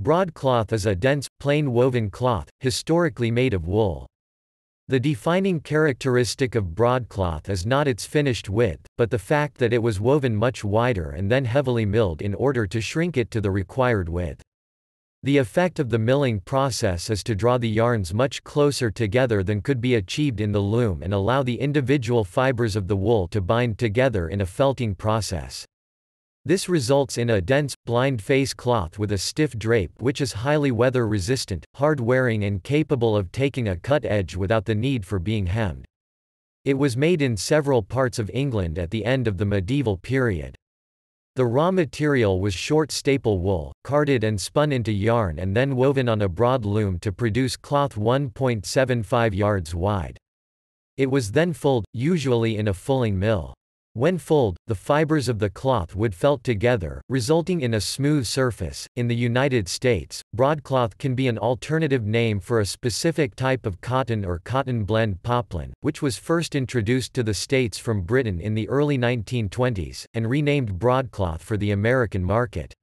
Broadcloth is a dense, plain woven cloth, historically made of wool. The defining characteristic of broadcloth is not its finished width, but the fact that it was woven much wider and then heavily milled in order to shrink it to the required width. The effect of the milling process is to draw the yarns much closer together than could be achieved in the loom and allow the individual fibers of the wool to bind together in a felting process. This results in a dense, blind face cloth with a stiff drape which is highly weather resistant, hard wearing and capable of taking a cut edge without the need for being hemmed. It was made in several parts of England at the end of the medieval period. The raw material was short staple wool, carded and spun into yarn and then woven on a broad loom to produce cloth 1.75 yards wide. It was then fulled, usually in a fulling mill. When fulled, the fibers of the cloth would felt together, resulting in a smooth surface. In the United States, broadcloth can be an alternative name for a specific type of cotton or cotton blend poplin, which was first introduced to the States from Britain in the early 1920s, and renamed broadcloth for the American market.